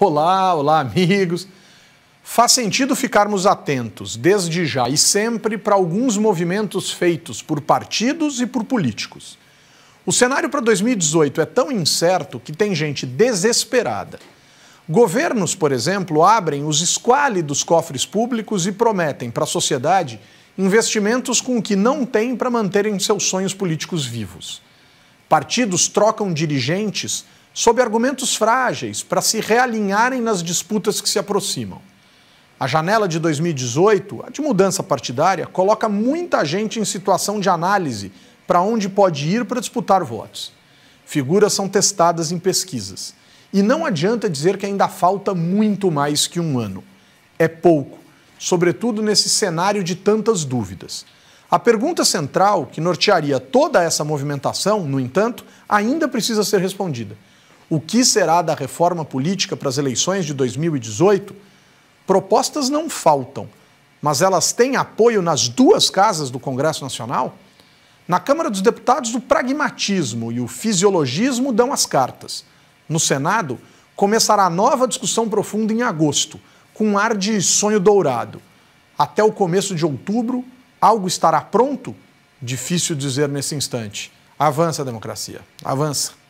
Olá, olá, amigos. Faz sentido ficarmos atentos, desde já e sempre, para alguns movimentos feitos por partidos e por políticos. O cenário para 2018 é tão incerto que tem gente desesperada. Governos, por exemplo, abrem os esquálidos cofres públicos e prometem para a sociedade investimentos com o que não tem para manterem seus sonhos políticos vivos. Partidos trocam dirigentes sob argumentos frágeis para se realinharem nas disputas que se aproximam. A janela de 2018, a de mudança partidária, coloca muita gente em situação de análise para onde pode ir para disputar votos. Figuras são testadas em pesquisas. E não adianta dizer que ainda falta muito mais que um ano. É pouco, sobretudo nesse cenário de tantas dúvidas. A pergunta central que nortearia toda essa movimentação, no entanto, ainda precisa ser respondida. O que será da reforma política para as eleições de 2018? Propostas não faltam, mas elas têm apoio nas duas casas do Congresso Nacional? Na Câmara dos Deputados, o pragmatismo e o fisiologismo dão as cartas. No Senado, começará a nova discussão profunda em agosto, com um ar de sonho dourado. Até o começo de outubro, algo estará pronto? Difícil dizer nesse instante. Avança a democracia. Avança.